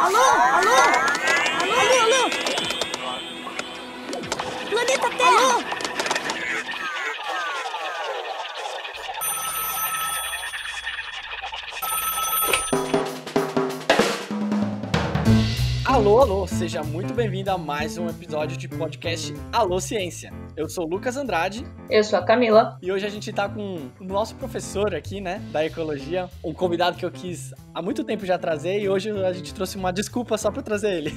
Alô? Alô? Alô, alô, alô? Planeta Terra! Alô? Alô, alô, seja muito bem-vindo a mais um episódio de podcast Alô Ciência. Eu sou o Lucas Andrade. Eu sou a Camila. E hoje a gente tá com o nosso professor aqui, né, da ecologia, um convidado que eu quis há muito tempo já trazer e hoje a gente trouxe uma desculpa só para trazer ele.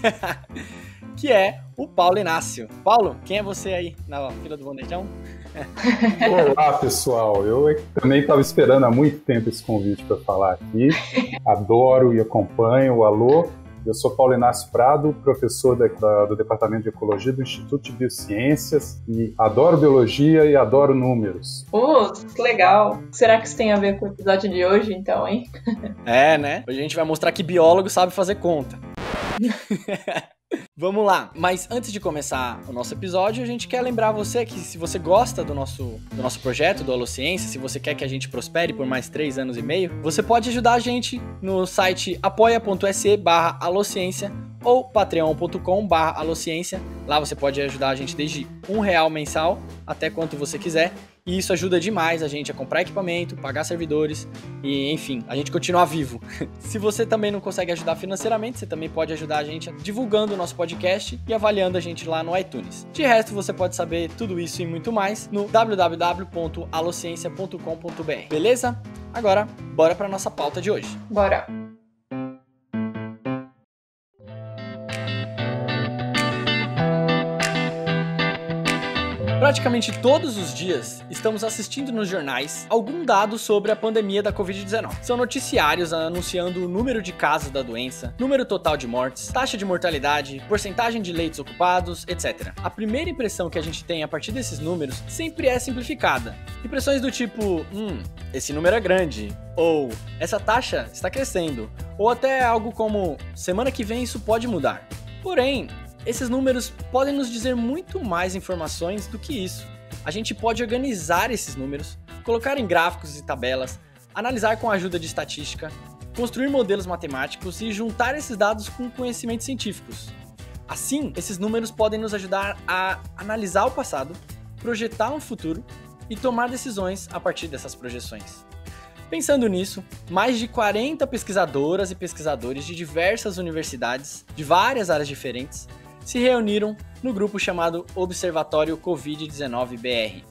que é o Paulo Inácio. Paulo, quem é você aí na fila do bandejão? Olá, pessoal. Eu também estava esperando há muito tempo esse convite para falar aqui. Adoro e acompanho o Alô. Eu sou Paulo Inácio Prado, professor da, da, do Departamento de Ecologia do Instituto de Biociências e adoro biologia e adoro números. Uh, que legal. Será que isso tem a ver com o episódio de hoje, então, hein? É, né? Hoje a gente vai mostrar que biólogo sabe fazer conta. Vamos lá, mas antes de começar o nosso episódio, a gente quer lembrar você que se você gosta do nosso, do nosso projeto, do Holociência, se você quer que a gente prospere por mais três anos e meio, você pode ajudar a gente no site apoia.se barra alociência ou patreon.com barra alociência. Lá você pode ajudar a gente desde um real mensal até quanto você quiser. E isso ajuda demais a gente a comprar equipamento, pagar servidores e, enfim, a gente continuar vivo. Se você também não consegue ajudar financeiramente, você também pode ajudar a gente divulgando o nosso podcast e avaliando a gente lá no iTunes. De resto, você pode saber tudo isso e muito mais no www.alociencia.com.br. Beleza? Agora, bora para nossa pauta de hoje. Bora. Praticamente todos os dias estamos assistindo nos jornais algum dado sobre a pandemia da Covid-19. São noticiários anunciando o número de casos da doença, número total de mortes, taxa de mortalidade, porcentagem de leitos ocupados, etc. A primeira impressão que a gente tem a partir desses números sempre é simplificada. Impressões do tipo, hum, esse número é grande, ou essa taxa está crescendo, ou até algo como semana que vem isso pode mudar. Porém, esses números podem nos dizer muito mais informações do que isso. A gente pode organizar esses números, colocar em gráficos e tabelas, analisar com a ajuda de estatística, construir modelos matemáticos e juntar esses dados com conhecimentos científicos. Assim, esses números podem nos ajudar a analisar o passado, projetar um futuro e tomar decisões a partir dessas projeções. Pensando nisso, mais de 40 pesquisadoras e pesquisadores de diversas universidades, de várias áreas diferentes, se reuniram no grupo chamado Observatório Covid-19 BR.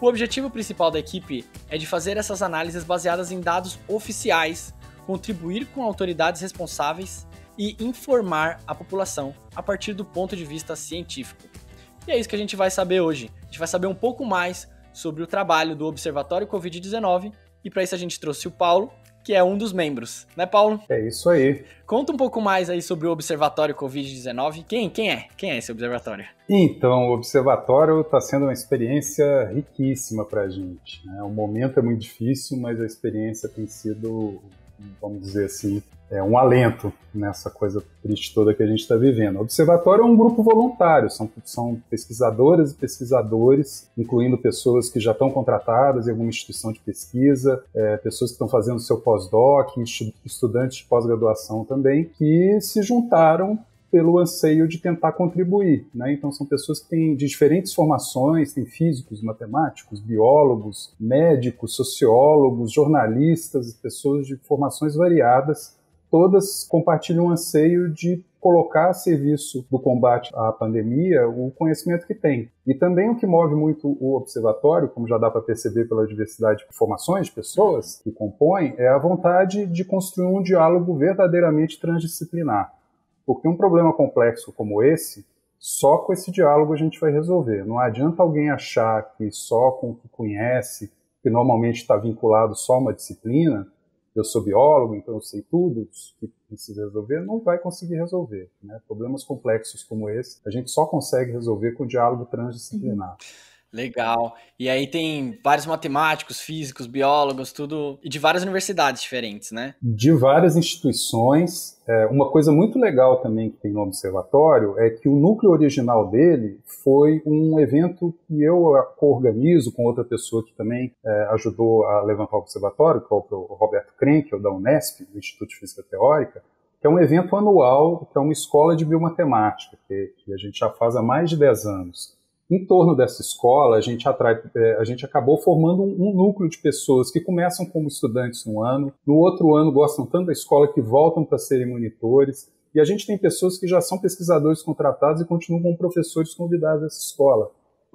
O objetivo principal da equipe é de fazer essas análises baseadas em dados oficiais, contribuir com autoridades responsáveis e informar a população a partir do ponto de vista científico. E é isso que a gente vai saber hoje. A gente vai saber um pouco mais sobre o trabalho do Observatório Covid-19 e para isso a gente trouxe o Paulo, que é um dos membros, né, Paulo? É isso aí. Conta um pouco mais aí sobre o Observatório Covid-19. Quem, quem é? Quem é esse observatório? Então, o observatório está sendo uma experiência riquíssima para a gente. Né? O momento é muito difícil, mas a experiência tem sido, vamos dizer assim, é, um alento nessa coisa triste toda que a gente está vivendo. O Observatório é um grupo voluntário, são, são pesquisadoras e pesquisadores, incluindo pessoas que já estão contratadas em alguma instituição de pesquisa, é, pessoas que estão fazendo seu pós-doc, estudantes de pós-graduação também, que se juntaram pelo anseio de tentar contribuir. Né? Então, são pessoas que têm de diferentes formações, tem físicos, matemáticos, biólogos, médicos, sociólogos, jornalistas, pessoas de formações variadas todas compartilham um anseio de colocar a serviço do combate à pandemia o conhecimento que tem. E também o que move muito o observatório, como já dá para perceber pela diversidade de formações de pessoas que compõem, é a vontade de construir um diálogo verdadeiramente transdisciplinar. Porque um problema complexo como esse, só com esse diálogo a gente vai resolver. Não adianta alguém achar que só com o que conhece, que normalmente está vinculado só a uma disciplina, eu sou biólogo, então eu sei tudo que precisa resolver, não vai conseguir resolver. Né? Problemas complexos como esse, a gente só consegue resolver com o diálogo transdisciplinar. Legal. E aí tem vários matemáticos, físicos, biólogos, tudo, e de várias universidades diferentes, né? De várias instituições. É, uma coisa muito legal também que tem no Observatório é que o núcleo original dele foi um evento que eu organizo com outra pessoa que também é, ajudou a levantar o Observatório, que é o Roberto Krenkel, da Unesp, do Instituto de Física Teórica, que é um evento anual, que é uma escola de biomatemática, que, que a gente já faz há mais de 10 anos em torno dessa escola, a gente, atrai, é, a gente acabou formando um, um, núcleo de pessoas que começam como estudantes no ano, no outro ano gostam tanto da escola que voltam para serem monitores, e a gente tem pessoas que já são pesquisadores contratados e continuam como professores convidados dessa escola.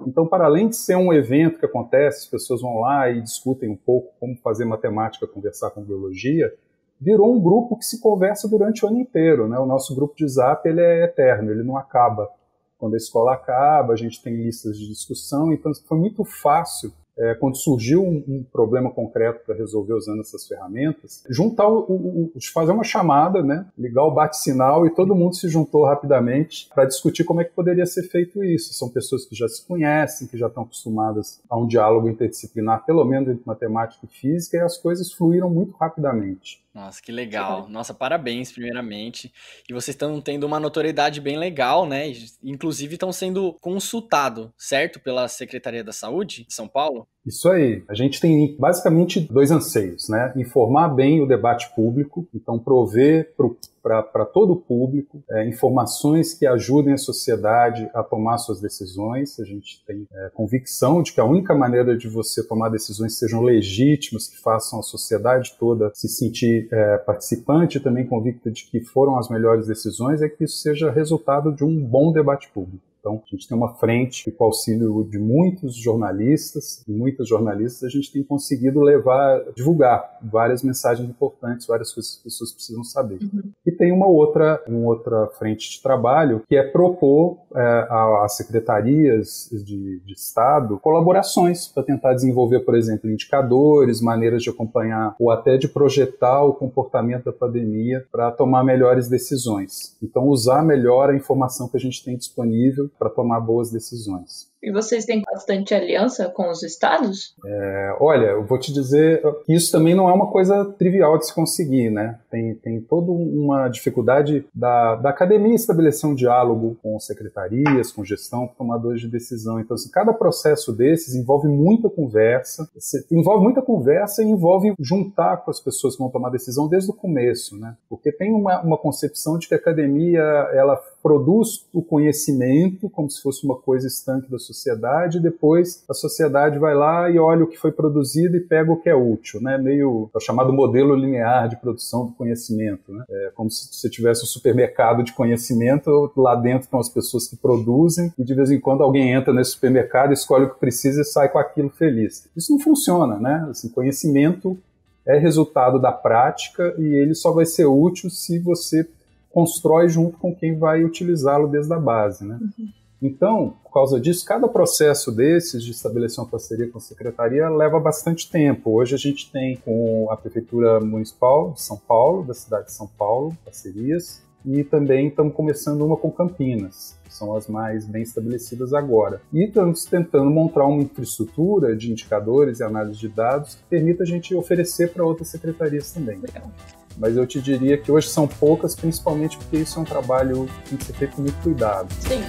Então, para além de ser um evento que acontece, as pessoas vão lá e discutem um pouco como fazer matemática, conversar com biologia, virou um grupo que se conversa durante o ano inteiro. Né? O nosso grupo de Zap ele é eterno, ele não acaba quando a escola acaba, a gente tem listas de discussão, então foi muito fácil é, quando surgiu um, um problema concreto para resolver usando essas ferramentas, juntar o, o, o, fazer uma chamada, né, ligar o bate-sinal e todo mundo se juntou rapidamente para discutir como é que poderia ser feito isso. São pessoas que já se conhecem, que já estão acostumadas a um diálogo interdisciplinar, pelo menos entre matemática e física, e as coisas fluíram muito rapidamente. Nossa, que legal. Nossa, parabéns, primeiramente. E vocês estão tendo uma notoriedade bem legal, né? Inclusive estão sendo consultado, certo? Pela Secretaria da Saúde de São Paulo? Isso aí. A gente tem basicamente dois anseios, né? Informar bem o debate público, então prover para todo o público é, informações que ajudem a sociedade a tomar suas decisões. A gente tem é, convicção de que a única maneira de você tomar decisões sejam legítimas, que façam a sociedade toda se sentir é, participante, também convicta de que foram as melhores decisões, é que isso seja resultado de um bom debate público. Então, a gente tem uma frente que, com o auxílio de muitos jornalistas e muitas jornalistas, a gente tem conseguido levar, divulgar várias mensagens importantes, várias coisas que as pessoas precisam saber. Uhum. E tem uma outra, uma outra frente de trabalho que é propor é, às secretarias de, de Estado colaborações para tentar desenvolver, por exemplo, indicadores, maneiras de acompanhar ou até de projetar o comportamento da pandemia para tomar melhores decisões. Então, usar melhor a informação que a gente tem disponível para tomar boas decisões. E vocês têm bastante aliança com os estados? É, olha, eu vou te dizer isso também não é uma coisa trivial de se conseguir, né? Tem, tem toda uma dificuldade da, da academia estabelecer um diálogo com secretarias, com gestão, com tomadores de decisão. Então, assim, cada processo desses envolve muita conversa, envolve muita conversa e envolve juntar com as pessoas que vão tomar decisão desde o começo, né? Porque tem uma, uma concepção de que a academia ela produz o conhecimento como se fosse uma coisa estanque da sociedade, e depois a sociedade vai lá e olha o que foi produzido e pega o que é útil, né? Meio é o chamado modelo linear de produção do conhecimento, né? É como se você tivesse um supermercado de conhecimento, lá dentro estão as pessoas que produzem e de vez em quando alguém entra nesse supermercado, escolhe o que precisa e sai com aquilo feliz. Isso não funciona, né? Assim, conhecimento é resultado da prática e ele só vai ser útil se você constrói junto com quem vai utilizá-lo desde a base, né? Uhum. Então, por causa disso, cada processo desses de estabelecer uma parceria com a secretaria leva bastante tempo. Hoje a gente tem com a Prefeitura Municipal de São Paulo, da cidade de São Paulo, parcerias, e também estamos começando uma com Campinas, que são as mais bem estabelecidas agora. E estamos tentando montar uma infraestrutura de indicadores e análise de dados que permita a gente oferecer para outras secretarias também. Legal mas eu te diria que hoje são poucas, principalmente porque isso é um trabalho que tem que ser feito com muito cuidado. Sim.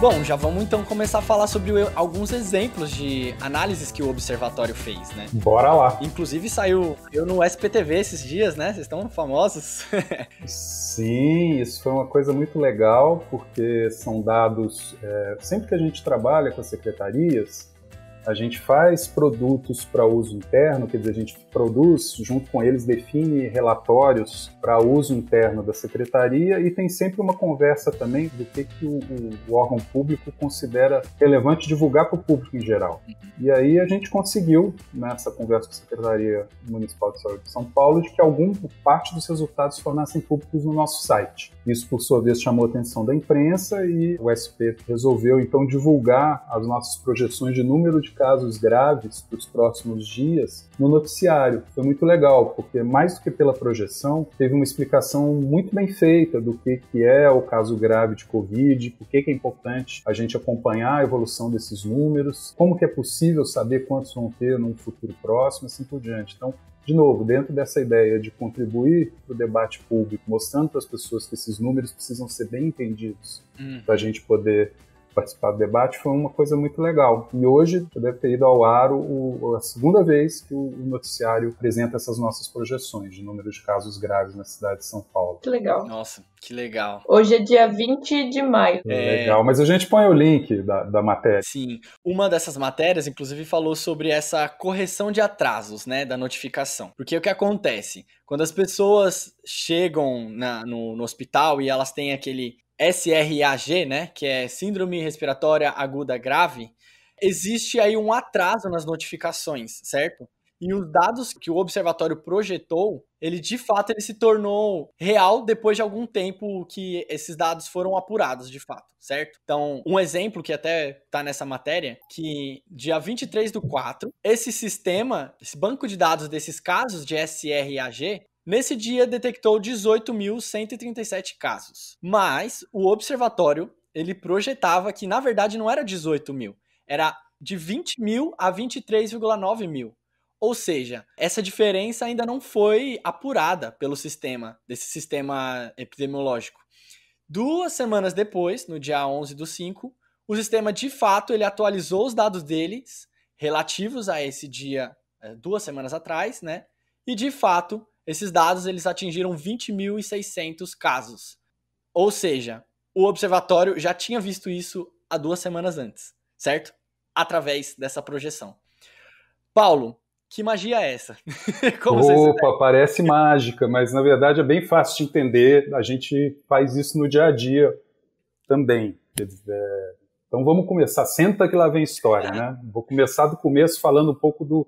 Bom, já vamos então começar a falar sobre alguns exemplos de análises que o observatório fez, né? Bora lá. Inclusive saiu eu no SPTV esses dias, né? Vocês estão famosos. Sim, isso foi uma coisa muito legal, porque são dados. É, sempre que a gente trabalha com as secretarias, a gente faz produtos para uso interno, quer dizer, a gente produz, junto com eles, define relatórios para uso interno da secretaria e tem sempre uma conversa também do que, que o, o órgão público considera relevante divulgar para o público em geral. E aí a gente conseguiu, nessa conversa com a Secretaria Municipal de Saúde de São Paulo, de que alguma parte dos resultados se tornassem públicos no nosso site. Isso, por sua vez, chamou a atenção da imprensa e o SP resolveu, então, divulgar as nossas projeções de número de casos graves para os próximos dias no noticiário. Foi muito legal, porque mais do que pela projeção, teve uma explicação muito bem feita do que, que é o caso grave de Covid, por que, que é importante a gente acompanhar a evolução desses números, como que é possível saber quantos vão ter num futuro próximo, assim por diante. Então, de novo, dentro dessa ideia de contribuir para o debate público, mostrando para as pessoas que esses números precisam ser bem entendidos Hum. para a gente poder participar do debate, foi uma coisa muito legal. E hoje deve ter ido ao ar o, a segunda vez que o, noticiário apresenta essas nossas projeções de número de casos graves na cidade de São Paulo. Que legal. Nossa, que legal. Hoje é dia 20 de maio. É, legal, mas a gente põe o link da, da matéria. Sim, uma dessas matérias, inclusive, falou sobre essa correção de atrasos, né, da notificação. Porque o que acontece? Quando as pessoas chegam na, no, no hospital e elas têm aquele SRAG, né, que é Síndrome Respiratória Aguda Grave, existe aí um atraso nas notificações, certo? E os dados que o observatório projetou, ele de fato ele se tornou real depois de algum tempo que esses dados foram apurados de fato, certo? Então, um exemplo que até tá nessa matéria, que dia 23 do 4, esse sistema, esse banco de dados desses casos de SRAG, Nesse dia detectou 18.137 casos, mas o observatório ele projetava que na verdade não era 18 mil, era de 20 mil a 23,9 mil. Ou seja, essa diferença ainda não foi apurada pelo sistema, desse sistema epidemiológico. Duas semanas depois, no dia 11 do 5, o sistema de fato ele atualizou os dados deles relativos a esse dia eh, duas semanas atrás, né? E de fato esses dados eles atingiram 20.600 casos. Ou seja, o observatório já tinha visto isso há duas semanas antes, certo? Através dessa projeção. Paulo, que magia é essa? Opa, parece mágica, mas na verdade é bem fácil de entender. A gente faz isso no dia a dia também. Então vamos começar. Senta que lá vem história, né? Vou começar do começo falando um pouco do,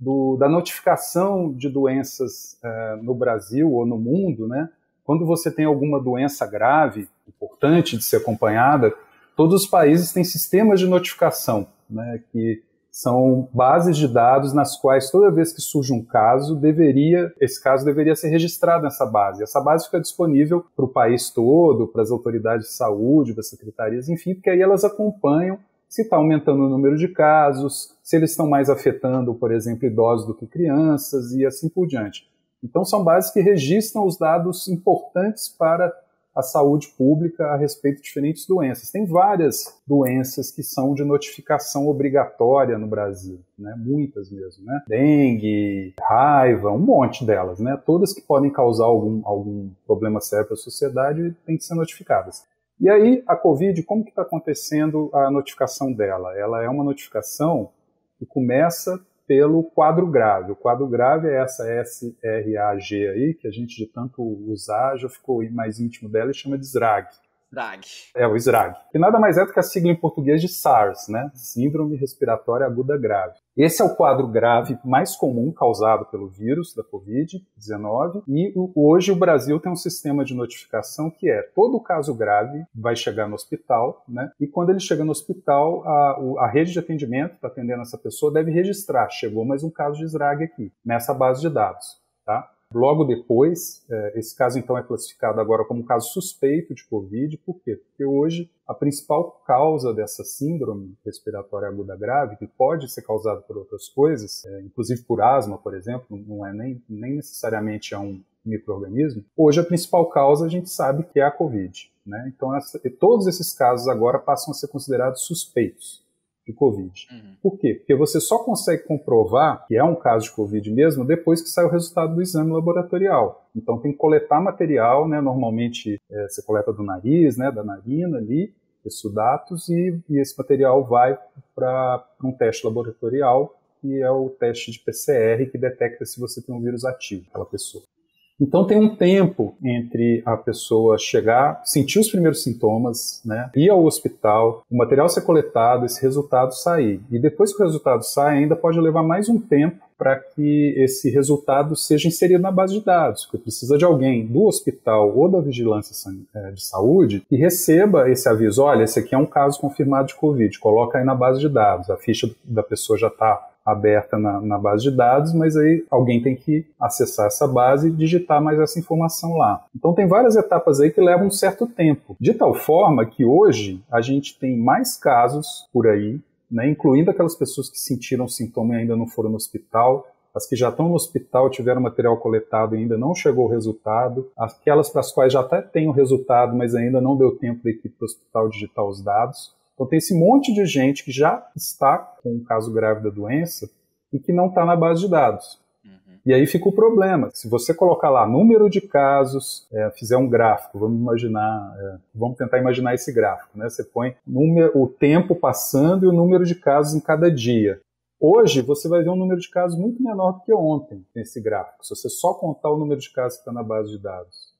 do, da notificação de doenças é, no Brasil ou no mundo, né? Quando você tem alguma doença grave, importante de ser acompanhada, todos os países têm sistemas de notificação, né? Que são bases de dados nas quais toda vez que surge um caso, deveria esse caso deveria ser registrado nessa base. Essa base fica disponível para o país todo, para as autoridades de saúde, para as secretarias, enfim, porque aí elas acompanham se está aumentando o número de casos, se eles estão mais afetando, por exemplo, idosos do que crianças e assim por diante. Então, são bases que registram os dados importantes para a saúde pública a respeito de diferentes doenças. Tem várias doenças que são de notificação obrigatória no Brasil, né? muitas mesmo. Né? Dengue, raiva, um monte delas. Né? Todas que podem causar algum, algum problema sério para a sociedade têm que ser notificadas. E aí, a Covid, como que está acontecendo a notificação dela? Ela é uma notificação que começa pelo quadro grave. O quadro grave é essa SRAG aí, que a gente de tanto usar já ficou mais íntimo dela e chama de SRAG. SRAG. É, o SRAG. Que nada mais é do que a sigla em português de SARS, né? Síndrome Respiratória Aguda Grave. Esse é o quadro grave mais comum causado pelo vírus da Covid-19 e hoje o Brasil tem um sistema de notificação que é todo caso grave vai chegar no hospital, né? E quando ele chega no hospital, a, a rede de atendimento para atendendo essa pessoa deve registrar, chegou mais um caso de SRAG aqui, nessa base de dados, tá? Logo depois, é, esse caso então é classificado agora como caso suspeito de Covid, por quê? Porque hoje a principal causa dessa síndrome respiratória aguda grave, que pode ser causada por outras coisas, é, inclusive por asma, por exemplo, não é nem, nem necessariamente é um microorganismo, hoje a principal causa a gente sabe que é a Covid. Né? Então, essa, todos esses casos agora passam a ser considerados suspeitos de Covid. Uhum. Por quê? Porque você só consegue comprovar que é um caso de Covid mesmo depois que sai o resultado do exame laboratorial. Então tem que coletar material, né? Normalmente é, você coleta do nariz, né? Da narina ali, esses dados e, e esse material vai para um teste laboratorial que é o teste de PCR que detecta se você tem um vírus ativo, aquela pessoa. Então tem um tempo entre a pessoa chegar, sentir os primeiros sintomas, né, ir ao hospital, o material ser coletado, esse resultado sair. E depois que o resultado sai, ainda pode levar mais um tempo para que esse resultado seja inserido na base de dados, porque precisa de alguém do hospital ou da vigilância eh, de saúde que receba esse aviso, olha, esse aqui é um caso confirmado de Covid, coloca aí na base de dados, a ficha da pessoa já está aberta na, na, base de dados, mas aí alguém tem que acessar essa base e digitar mais essa informação lá. Então tem várias etapas aí que levam um certo tempo, de tal forma que hoje a gente tem mais casos por aí, né, incluindo aquelas pessoas que sentiram sintoma e ainda não foram no hospital, as que já estão no hospital tiveram material coletado e ainda não chegou o resultado, aquelas para as quais já até tem o resultado, mas ainda não deu tempo da equipe do hospital digitar os dados. Então tem esse monte de gente que já está com um caso grave da doença e que não está na base de dados. Uhum. E aí fica o problema. Se você colocar lá número de casos, é, fizer um gráfico, vamos imaginar, é, vamos tentar imaginar esse gráfico, né? Você põe número, o tempo passando e o número de casos em cada dia. Hoje você vai ver um número de casos muito menor do que ontem nesse gráfico, se você só contar o número de casos que está na base de dados.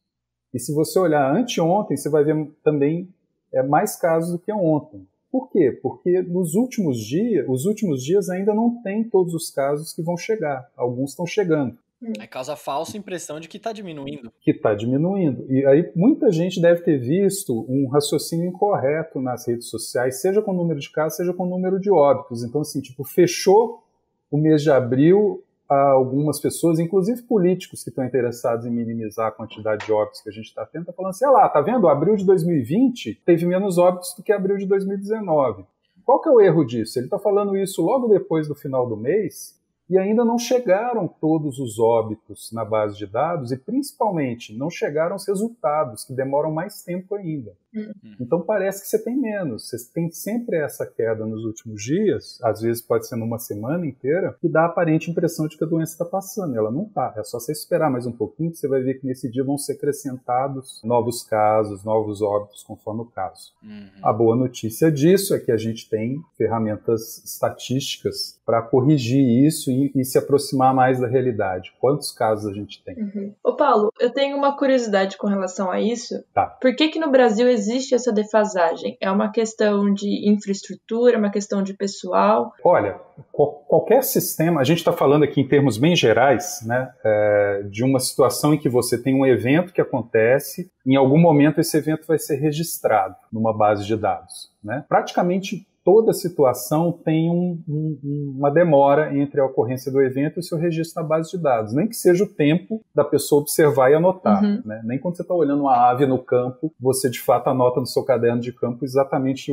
E se você olhar anteontem, você vai ver também é, mais casos do que ontem. Por quê? Porque nos últimos dias, os últimos dias ainda não tem todos os casos que vão chegar. Alguns estão chegando. É causa falsa impressão de que está diminuindo. Que está diminuindo. E aí muita gente deve ter visto um raciocínio incorreto nas redes sociais, seja com o número de casos, seja com o número de óbitos. Então, assim, tipo, fechou o mês de abril, algumas pessoas, inclusive políticos que estão interessados em minimizar a quantidade de óbitos que a gente está tendo, tá falando assim, ah lá, tá vendo? Abril de 2020 teve menos óbitos do que abril de 2019. Qual que é o erro disso? Ele está falando isso logo depois do final do mês, e ainda não chegaram todos os óbitos na base de dados e, principalmente, não chegaram os resultados, que demoram mais tempo ainda. Uhum. Então, parece que você tem menos. Você tem sempre essa queda nos últimos dias, às vezes pode ser numa semana inteira, que dá a aparente impressão de que a doença está passando. Ela não está. É só você esperar mais um pouquinho que você vai ver que nesse dia vão ser acrescentados novos casos, novos óbitos, conforme o caso. Uhum. A boa notícia disso é que a gente tem ferramentas estatísticas para corrigir isso e, e, se aproximar mais da realidade. Quantos casos a gente tem? Uhum. Ô Paulo, eu tenho uma curiosidade com relação a isso. Tá. Por que que no Brasil existe essa defasagem? É uma questão de infraestrutura, uma questão de pessoal? Olha, qualquer sistema, a gente está falando aqui em termos bem gerais, né, é, de uma situação em que você tem um evento que acontece, em algum momento esse evento vai ser registrado numa base de dados. Né? Praticamente toda situação tem um, um, uma demora entre a ocorrência do evento e o seu registro na base de dados, nem que seja o tempo da pessoa observar e anotar. Uhum. Né? Nem quando você está olhando uma ave no campo, você de fato anota no seu caderno de campo exatamente,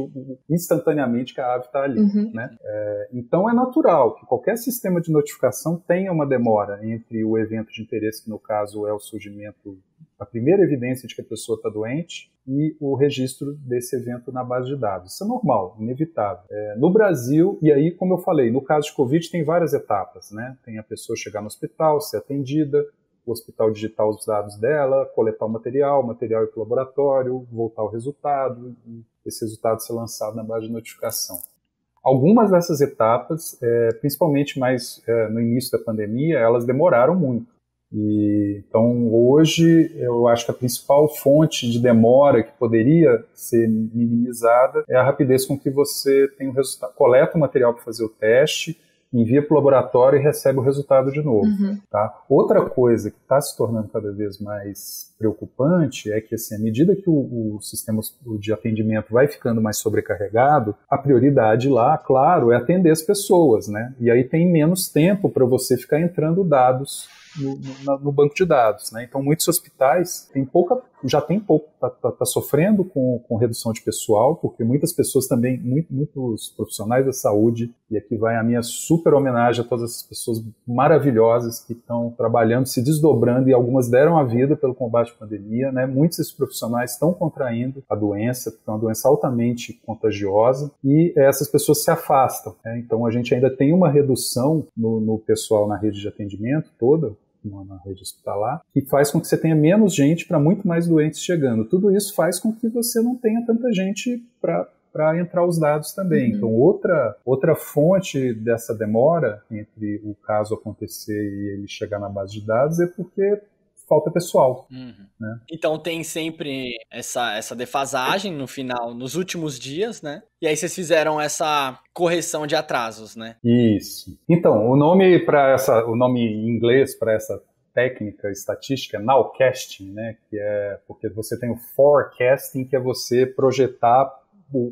instantaneamente que a ave está ali. Uhum. Né? É, então é natural que qualquer sistema de notificação tenha uma demora entre o evento de interesse, que no caso é o surgimento a primeira evidência de que a pessoa está doente e o registro desse evento na base de dados. Isso é normal, inevitável. É, no Brasil, e aí, como eu falei, no caso de Covid tem várias etapas, né? Tem a pessoa chegar no hospital, ser atendida, o hospital digitar os dados dela, coletar o material, o material ir para o laboratório, voltar o resultado, e esse resultado ser lançado na base de notificação. Algumas dessas etapas, é, principalmente mais é, no início da pandemia, elas demoraram muito. E, então, hoje, eu acho que a principal fonte de demora que poderia ser minimizada é a rapidez com que você tem o resultado, coleta o material para fazer o teste, envia para o laboratório e recebe o resultado de novo. Uhum. Tá? Outra coisa que está se tornando cada vez mais preocupante é que, assim, à medida que o, o sistema de atendimento vai ficando mais sobrecarregado, a prioridade lá, claro, é atender as pessoas, né? E aí tem menos tempo para você ficar entrando dados no, no, no, banco de dados. Né? Então, muitos hospitais têm pouca, já tem pouco, está tá, tá sofrendo com, com, redução de pessoal, porque muitas pessoas também, muito, muitos profissionais da saúde, e aqui vai a minha super homenagem a todas essas pessoas maravilhosas que estão trabalhando, se desdobrando, e algumas deram a vida pelo combate à pandemia. Né? Muitos desses profissionais estão contraindo a doença, porque é uma doença altamente contagiosa, e essas pessoas se afastam. Né? Então, a gente ainda tem uma redução no, no pessoal na rede de atendimento toda, na rede hospitalar, que faz com que você tenha menos gente para muito mais doentes chegando. Tudo isso faz com que você não tenha tanta gente para para entrar os dados também. Uhum. Então, outra, outra fonte dessa demora entre o caso acontecer e ele chegar na base de dados é porque falta pessoal. Uhum. Né? Então tem sempre essa, essa defasagem no final, nos últimos dias, né? E aí vocês fizeram essa correção de atrasos, né? Isso. Então, o nome para essa, o nome em inglês para essa técnica estatística é nowcasting, né? Que é porque você tem o forecasting, que é você projetar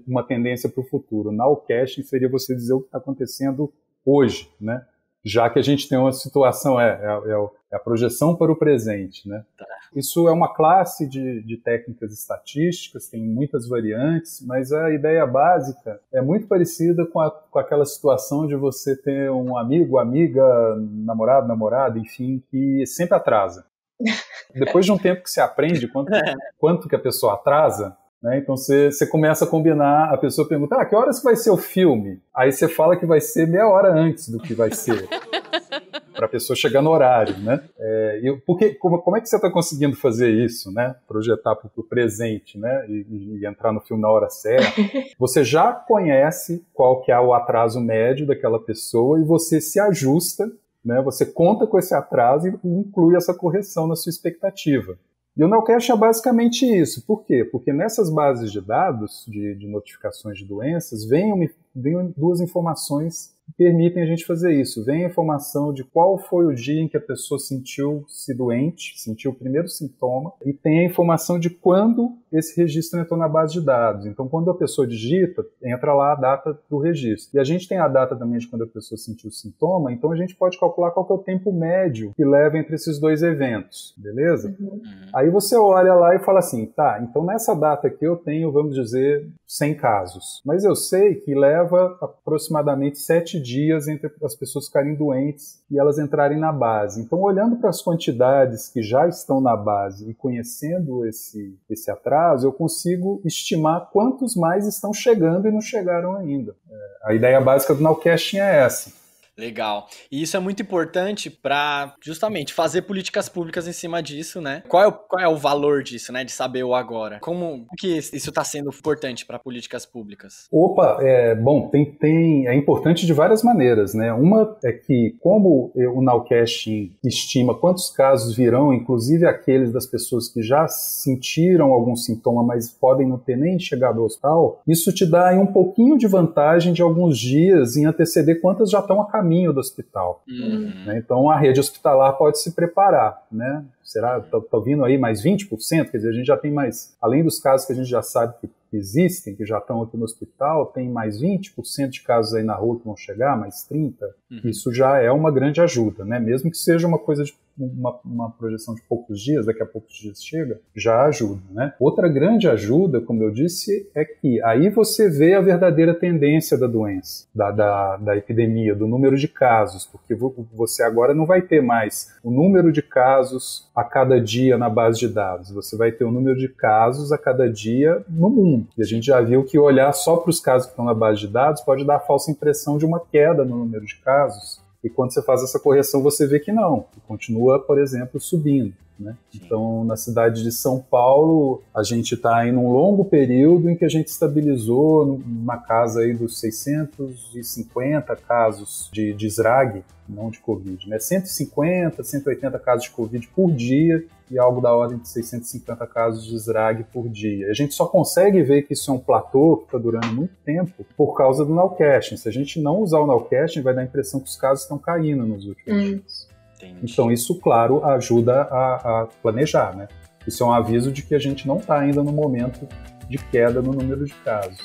uma tendência para o futuro. Nowcasting seria você dizer o que está acontecendo hoje, né? Já que a gente tem uma situação, é, é, é é a projeção para o presente. Né? Tá. Isso é uma classe de, de técnicas estatísticas, tem muitas variantes, mas a ideia básica é muito parecida com, a, com aquela situação de você ter um amigo, amiga, namorado, namorada, enfim, que sempre atrasa. Depois de um tempo que você aprende quanto, quanto que a pessoa atrasa, né? Então você, você começa a combinar, a pessoa pergunta, ah, que horas que vai ser o filme? Aí você fala que vai ser meia hora antes do que vai ser. para a pessoa chegar no horário, né? É, eu, porque, como, como, é que você está conseguindo fazer isso, né? Projetar para o presente, né? E, e, entrar no filme na hora certa. Você já conhece qual que é o atraso médio daquela pessoa e você se ajusta, né? Você conta com esse atraso e inclui essa correção na sua expectativa. E o Nowcast é basicamente isso. Por quê? Porque nessas bases de dados de, de notificações de doenças vem, vem duas informações permitem a gente fazer isso. Vem a informação de qual foi o dia em que a pessoa sentiu-se doente, sentiu o primeiro sintoma, e tem a informação de quando esse registro entrou na base de dados. Então, quando a pessoa digita, entra lá a data do registro. E a gente tem a data também de quando a pessoa sentiu o sintoma, então a gente pode calcular qual é o tempo médio que leva entre esses dois eventos, beleza? Uhum. Aí você olha lá e fala assim, tá, então nessa data aqui eu tenho, vamos dizer, 100 casos. Mas eu sei que leva aproximadamente 7 dias entre as pessoas ficarem doentes e elas entrarem na base. Então, olhando para as quantidades que já estão na base e conhecendo esse, esse atraso, eu consigo estimar quantos mais estão chegando e não chegaram ainda. É, a ideia básica do Nowcasting é essa Legal. E isso é muito importante para justamente fazer políticas públicas em cima disso, né? Qual é o, qual é o valor disso, né? De saber o agora? Como que isso está sendo importante para políticas públicas? Opa, é, bom, tem, tem, é importante de várias maneiras, né? Uma é que, como o Nowcasting estima quantos casos virão, inclusive aqueles das pessoas que já sentiram algum sintoma, mas podem não ter nem chegado ao hospital, isso te dá um pouquinho de vantagem de alguns dias em anteceder quantas já estão a caminho caminho do hospital. Uhum. Né? Então a rede hospitalar pode se preparar, né? Será, tá vindo aí mais 20%? Quer dizer, a gente já tem mais, além dos casos que a gente já sabe que existem, que já estão aqui no hospital, tem mais 20% de casos aí na rua que vão chegar, mais 30%. Uhum. Isso já é uma grande ajuda, né? Mesmo que seja uma coisa de uma, uma, projeção de poucos dias, daqui a poucos dias chega, já ajuda, né? Outra grande ajuda, como eu disse, é que aí você vê a verdadeira tendência da doença, da, da, da epidemia, do número de casos, porque você agora não vai ter mais o número de casos a cada dia na base de dados, você vai ter o número de casos a cada dia no mundo. E a gente já viu que olhar só para os casos que estão na base de dados pode dar a falsa impressão de uma queda no número de casos, e quando você faz essa correção, você vê que não, continua, por exemplo, subindo. Né? Então, na cidade de São Paulo, a gente está em um longo período em que a gente estabilizou uma casa aí dos 650 casos de, de SRAG, não de Covid, né? 150, 180 casos de Covid por dia e algo da ordem de 650 casos de SRAG por dia. A gente só consegue ver que isso é um platô que está durando muito tempo por causa do Nowcasting. Se a gente não usar o Nowcasting, vai dar a impressão que os casos estão caindo nos últimos hum. dias. Entendi. Então, isso, claro, ajuda a, a, planejar, né? Isso é um aviso de que a gente não está ainda no momento de queda no número de casos.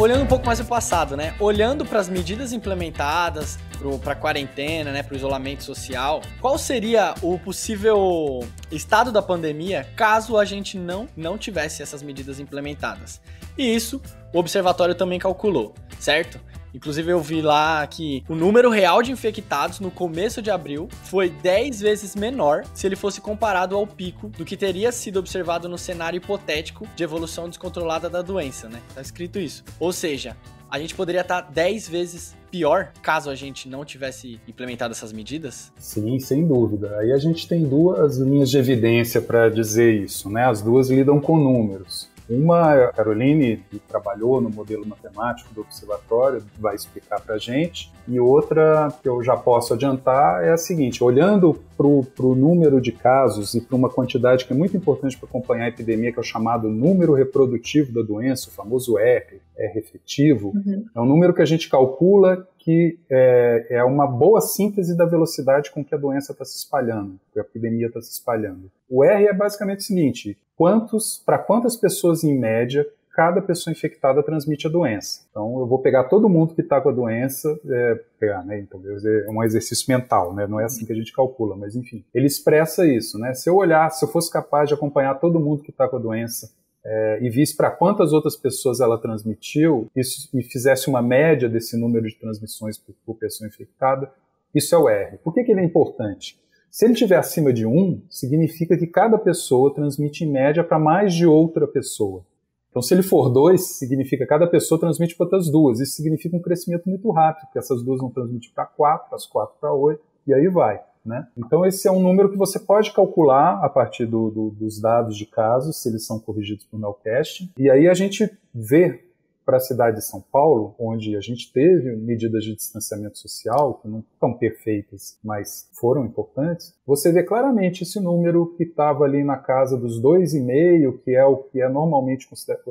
Olhando um pouco mais o passado, né? Olhando para as medidas implementadas para a quarentena, né, para o isolamento social, qual seria o possível estado da pandemia caso a gente não não tivesse essas medidas implementadas? E isso o observatório também calculou, certo? Inclusive eu vi lá que o número real de infectados no começo de abril foi 10 vezes menor se ele fosse comparado ao pico do que teria sido observado no cenário hipotético de evolução descontrolada da doença, né? Tá escrito isso. Ou seja, a gente poderia estar 10 vezes pior caso a gente não tivesse implementado essas medidas? Sim, sem dúvida. Aí a gente tem duas linhas de evidência para dizer isso, né? As duas lidam com números. Uma, a Caroline, que trabalhou no modelo matemático do observatório, vai explicar para a gente, e outra que eu já posso adiantar é a seguinte: olhando para o número de casos e para uma quantidade que é muito importante para acompanhar a epidemia, que é o chamado número reprodutivo da doença, o famoso R, R efetivo, uhum. é um número que a gente calcula que é, é, uma boa síntese da velocidade com que a doença está se espalhando, que a epidemia está se espalhando. O R é basicamente o seguinte: quantos, para quantas pessoas em média cada pessoa infectada transmite a doença. Então, eu vou pegar todo mundo que está com a doença, é, pegar, né? Então, é um exercício mental, né? Não é assim que a gente calcula, mas enfim, ele expressa isso, né? Se eu olhar, se eu fosse capaz de acompanhar todo mundo que está com a doença é, e visse para quantas outras pessoas ela transmitiu, isso e fizesse uma média desse número de transmissões por, por pessoa infectada, isso é o R. Por que, que ele é importante? Se ele estiver acima de 1, significa que cada pessoa transmite em média para mais de outra pessoa. Então, se ele for 2, significa que cada pessoa transmite para outras duas. Isso significa um crescimento muito rápido, porque essas duas vão transmitir para 4, as 4 para 8, e aí vai. Né? Então, esse é um número que você pode calcular a partir do, do, dos dados de casos, se eles são corrigidos por Nowcast, e aí a gente vê para a cidade de São Paulo, onde a gente teve medidas de distanciamento social, que não estão perfeitas, mas foram importantes, você vê claramente esse número que estava ali na casa dos 2,5, que é o que é normalmente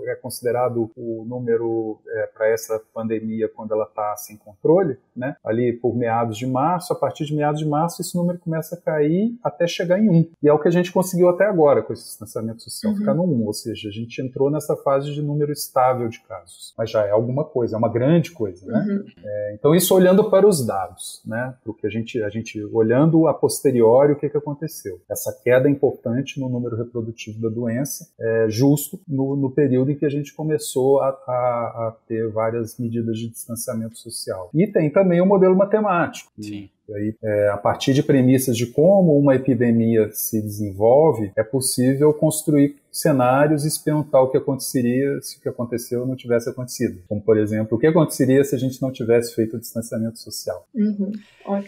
é considerado o número é, para essa pandemia quando ela está sem controle, né? ali por meados de março, a partir de meados de março esse número começa a cair até chegar em 1. E é o que a gente conseguiu até agora com esse distanciamento social, uhum. ficar no 1, ou seja, a gente entrou nessa fase de número estável de casos mas já é alguma coisa, é uma grande coisa, né? Uhum. É, então isso olhando para os dados, né? Porque a gente, a gente olhando a posteriori o que, que aconteceu. Essa queda importante no número reprodutivo da doença, é, justo no, no período em que a gente começou a, a, a ter várias medidas de distanciamento social. E tem também o modelo matemático. Sim. E aí, é, a partir de premissas de como uma epidemia se desenvolve, é possível construir cenários e se perguntar o que aconteceria se o que aconteceu não tivesse acontecido. Como, por exemplo, o que aconteceria se a gente não tivesse feito o distanciamento social. Uhum.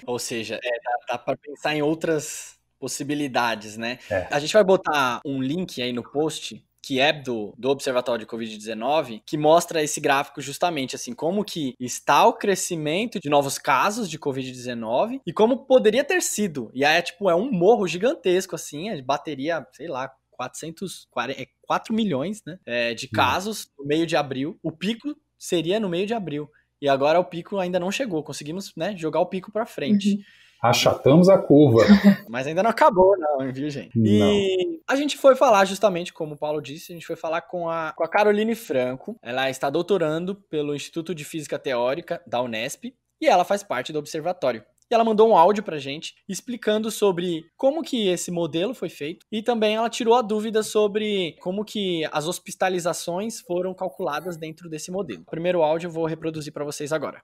Ou seja, é, dá, dá para pensar em outras possibilidades, né? É. A gente vai botar um link aí no post que é do, do Observatório de Covid-19, que mostra esse gráfico justamente, assim, como que está o crescimento de novos casos de Covid-19 e como poderia ter sido. E aí, é, tipo, é um morro gigantesco, assim, bateria, sei lá, 440, 4 é, milhões, né, é, de casos no meio de abril. O pico seria no meio de abril. E agora o pico ainda não chegou. Conseguimos, né, jogar o pico para frente. Uhum. Achatamos a curva. Mas ainda não acabou, não, viu, gente? Não. E a gente foi falar, justamente, como o Paulo disse, a gente foi falar com a, com a Caroline Franco. Ela está doutorando pelo Instituto de Física Teórica da Unesp e ela faz parte do observatório. E ela mandou um áudio pra gente explicando sobre como que esse modelo foi feito e também ela tirou a dúvida sobre como que as hospitalizações foram calculadas dentro desse modelo. O primeiro áudio eu vou reproduzir para vocês agora.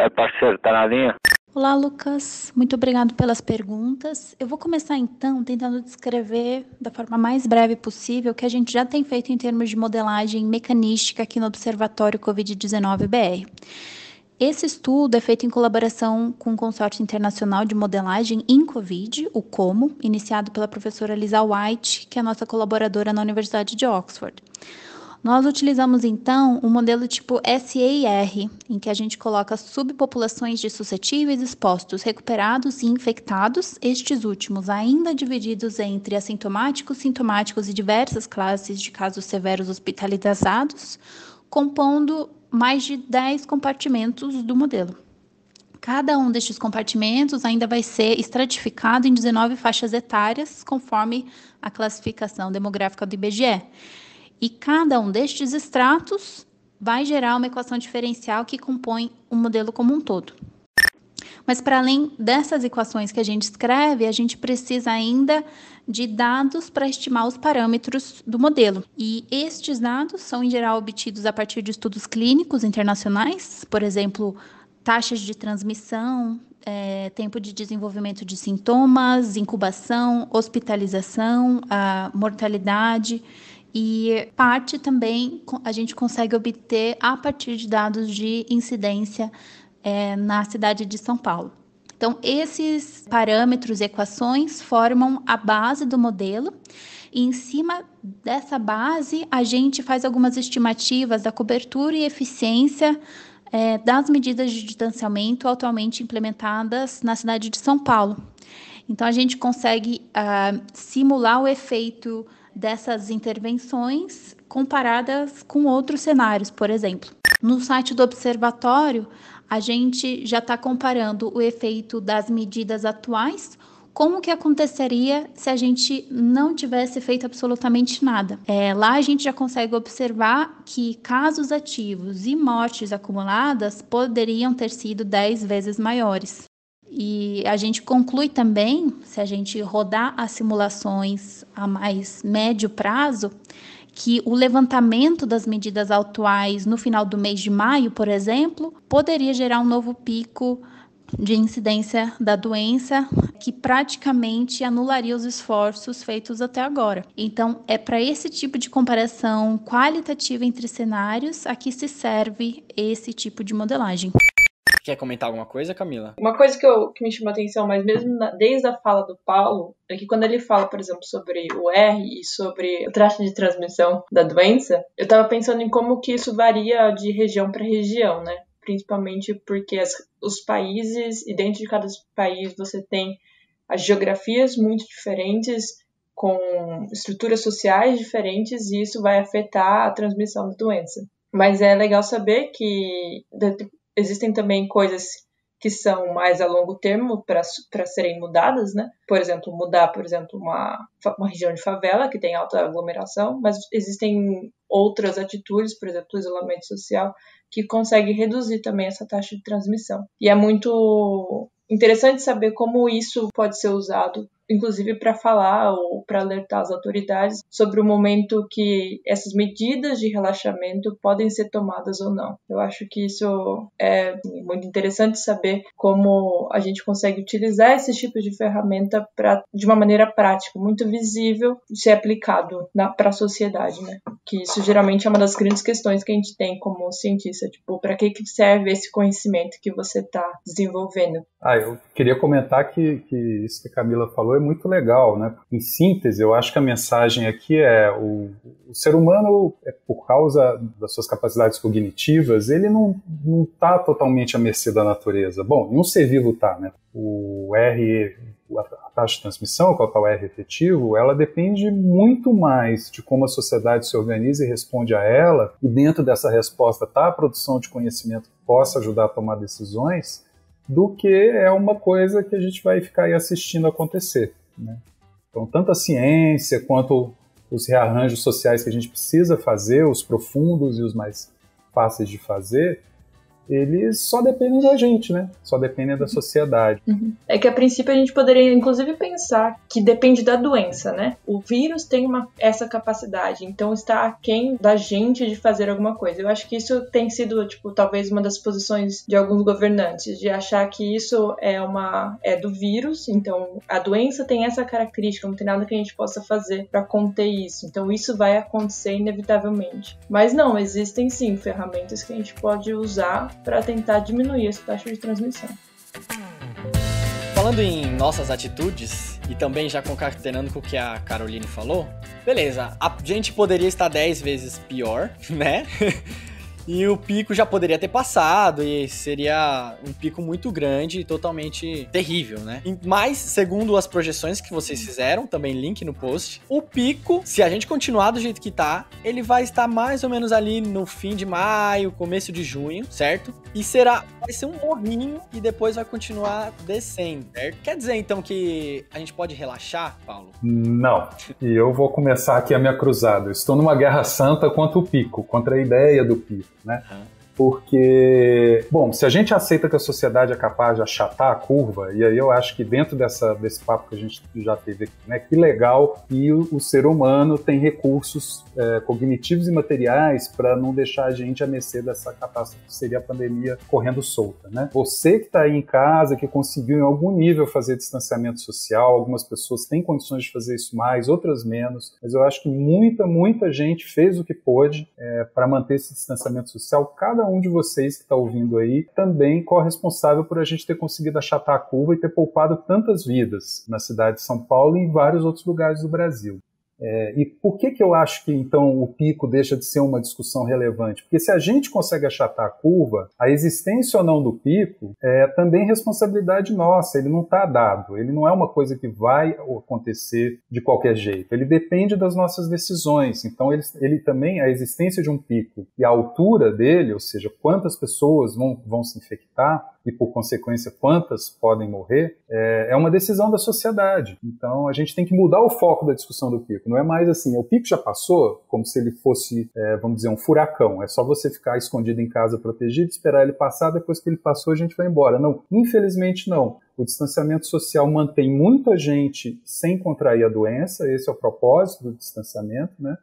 Oi, parceiro, tá na linha? Olá, Lucas. Muito obrigado pelas perguntas. Eu vou começar então tentando descrever da forma mais breve possível o que a gente já tem feito em termos de modelagem mecanística aqui no Observatório Covid-19 BR. Esse estudo é feito em colaboração com o Consórcio Internacional de Modelagem em Covid, o COMO, iniciado pela professora Lisa White, que é nossa colaboradora na Universidade de Oxford. Nós utilizamos então o um modelo tipo SAR, em que a gente coloca subpopulações de suscetíveis expostos, recuperados e infectados, estes últimos ainda divididos entre assintomáticos, sintomáticos e diversas classes de casos severos hospitalizados, compondo mais de 10 compartimentos do modelo. Cada um destes compartimentos ainda vai ser estratificado em 19 faixas etárias, conforme a classificação demográfica do IBGE. E cada um destes extratos vai gerar uma equação diferencial que compõe o modelo como um todo. Mas para além dessas equações que a gente escreve, a gente precisa ainda de dados para estimar os parâmetros do modelo. E estes dados são em geral obtidos a partir de estudos clínicos internacionais, por exemplo, taxas de transmissão, é, tempo de desenvolvimento de sintomas, incubação, hospitalização, mortalidade e parte também a gente consegue obter a partir de dados de incidência é, na cidade de São Paulo. Então, esses parâmetros equações formam a base do modelo E em cima dessa base, a gente faz algumas estimativas da cobertura e eficiência é, das medidas de distanciamento atualmente implementadas na cidade de São Paulo. Então, a gente consegue uh, simular o efeito dessas intervenções comparadas com outros cenários, por exemplo. No site do observatório, a gente já está comparando o efeito das medidas atuais com o que aconteceria se a gente não tivesse feito absolutamente nada. É, lá a gente já consegue observar que casos ativos e mortes acumuladas poderiam ter sido 10 vezes maiores. E a gente conclui também, se a gente rodar as simulações a mais médio prazo, que o levantamento das medidas atuais no final do mês de maio, por exemplo, poderia gerar um novo pico de incidência da doença que praticamente anularia os esforços feitos até agora. Então, é para esse tipo de comparação qualitativa entre cenários a que se serve esse tipo de modelagem. Quer comentar alguma coisa, Camila? Uma coisa que, eu, que me chamou a atenção, mas mesmo na, desde a fala do Paulo, é que quando ele fala, por exemplo, sobre o R e sobre a taxa de transmissão da doença, eu estava pensando em como que isso varia de região para região, né? Principalmente porque as, os países, e dentro de cada país você tem as geografias muito diferentes, com estruturas sociais diferentes, e isso vai afetar a transmissão da doença. Mas é legal saber que existem também coisas que são mais a longo termo para serem mudadas, né? Por exemplo, mudar, por exemplo, uma, uma região de favela que tem alta aglomeração, mas existem outras atitudes, por exemplo, o isolamento social, que consegue reduzir também essa taxa de transmissão. E é muito interessante saber como isso pode ser usado inclusive para falar ou para alertar as autoridades sobre o momento que essas medidas de relaxamento podem ser tomadas ou não. Eu acho que isso é muito interessante saber como a gente consegue utilizar esse tipo de ferramenta para de uma maneira prática, muito visível, ser aplicado para a sociedade, né? Que isso geralmente é uma das grandes questões que a gente tem como cientista, tipo, para que que serve esse conhecimento que você está desenvolvendo? Ah, eu queria comentar que, que isso que a Camila falou é muito legal, né? Em síntese, eu acho que a mensagem aqui é o, o ser humano, é, por causa das suas capacidades cognitivas, ele não está totalmente à mercê da natureza. Bom, nenhum ser vivo está, né? O R, a taxa de transmissão, qual é o R efetivo, ela depende muito mais de como a sociedade se organiza e responde a ela, e dentro dessa resposta está a produção de conhecimento que possa ajudar a tomar decisões, do que é uma coisa que a gente vai ficar aí assistindo acontecer. Né? Então, tanto a ciência quanto os rearranjos sociais que a gente precisa fazer, os profundos e os mais fáceis de fazer, eles só dependem da gente, né? Só dependem da sociedade. Uhum. É que a princípio a gente poderia inclusive pensar que depende da doença, né? O vírus tem uma, essa capacidade, então está aquém da gente de fazer alguma coisa. Eu acho que isso tem sido, tipo, talvez uma das posições de alguns governantes, de achar que isso é uma é do vírus, então a doença tem essa característica, não tem nada que a gente possa fazer para conter isso. Então isso vai acontecer inevitavelmente. Mas não, existem sim ferramentas que a gente pode usar para tentar diminuir essa taxa de transmissão. Falando em nossas atitudes, e também já concatenando com o que a Caroline falou, beleza, a gente poderia estar 10 vezes pior, né? E o pico já poderia ter passado e seria um pico muito grande e totalmente terrível, né? Mas, segundo as projeções que vocês fizeram, também link no post, o pico, se a gente continuar do jeito que tá, ele vai estar mais ou menos ali no fim de maio, começo de junho, certo? E será, vai ser um morrinho e depois vai continuar descendo, certo? Quer dizer então que a gente pode relaxar, Paulo? Não. E eu vou começar aqui a minha cruzada. Estou numa guerra santa contra o pico, contra a ideia do pico né? Uhum. Porque, bom, se a gente aceita que a sociedade é capaz de achatar a curva, e aí eu acho que dentro dessa, desse papo que a gente já teve aqui, né, que legal que o, o ser humano tem recursos é, cognitivos e materiais para não deixar a gente a mercê dessa catástrofe que seria a pandemia correndo solta, né? Você que está aí em casa, que conseguiu em algum nível fazer distanciamento social, algumas pessoas têm condições de fazer isso mais, outras menos, mas eu acho que muita, muita gente fez o que pôde é, para manter esse distanciamento social. Cada cada um de vocês que está ouvindo aí também corresponsável por a gente ter conseguido achatar a curva e ter poupado tantas vidas na cidade de São Paulo e em vários outros lugares do Brasil. É, e por que, que eu acho que então o pico deixa de ser uma discussão relevante? Porque se a gente consegue achatar a curva, a existência ou não do pico é também responsabilidade nossa, ele não está dado, ele não é uma coisa que vai acontecer de qualquer jeito, ele depende das nossas decisões. Então, ele, ele também, a existência de um pico e a altura dele, ou seja, quantas pessoas vão, vão se infectar, e, por consequência, quantas podem morrer, é, é, uma decisão da sociedade. Então, a gente tem que mudar o foco da discussão do pico. Não é mais assim, o pico já passou, como se ele fosse, é, vamos dizer, um furacão. É só você ficar escondido em casa protegido, esperar ele passar, depois que ele passou, a gente vai embora. Não, infelizmente não. O distanciamento social mantém muita gente sem contrair a doença, esse é o propósito do distanciamento, né?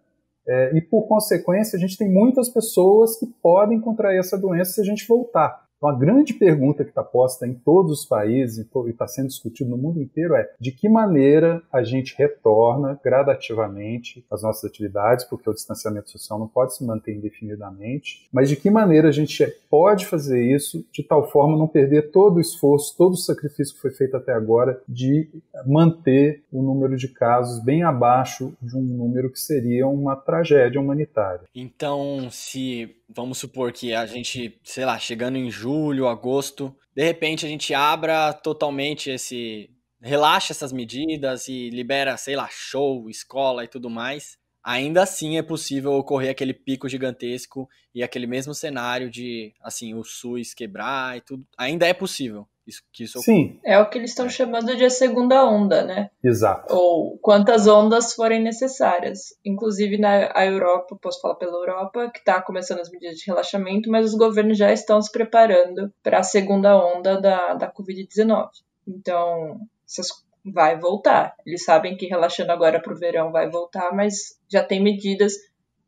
É, e por consequência, a gente tem muitas pessoas que podem contrair essa doença se a gente voltar. Então, a grande pergunta que está posta em todos os países e está sendo discutido no mundo inteiro é de que maneira a gente retorna gradativamente às nossas atividades, porque o distanciamento social não pode se manter indefinidamente, mas de que maneira a gente pode fazer isso de tal forma não perder todo o esforço, todo o sacrifício que foi feito até agora de manter o número de casos bem abaixo de um número que seria uma tragédia humanitária. Então, se vamos supor que a gente, sei lá, chegando em julho, agosto, de repente a gente abra totalmente esse. relaxa essas medidas e libera, sei lá, show, escola e tudo mais. Ainda assim é possível ocorrer aquele pico gigantesco e aquele mesmo cenário de, assim, o SUS quebrar e tudo. Ainda é possível. Isso, que isso Sim. É o que eles estão é. chamando de a segunda onda, né? Exato. Ou quantas ondas forem necessárias. Inclusive na Europa, posso falar pela Europa, que está começando as medidas de relaxamento, mas os governos já estão se preparando para a segunda onda da, da Covid-19. Então, essas vai voltar. Eles sabem que relaxando agora para o verão vai voltar, mas já tem medidas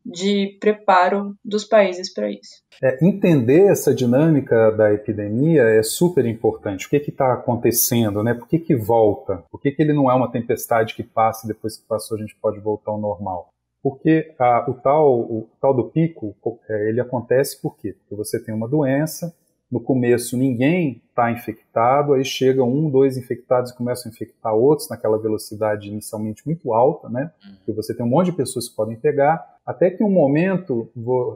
de preparo dos países para isso. É, entender essa dinâmica da epidemia é super importante. O que está acontecendo? Né? Por que, que volta? Por que, que ele não é uma tempestade que passa e depois que passou a gente pode voltar ao normal? Porque a, o, tal, o tal do pico, é, ele acontece por quê? Porque você tem uma doença, no começo ninguém está infectado, aí chega um, dois infectados e começam a infectar outros naquela velocidade inicialmente muito alta, né? Porque você tem um monte de pessoas que podem pegar, até que um momento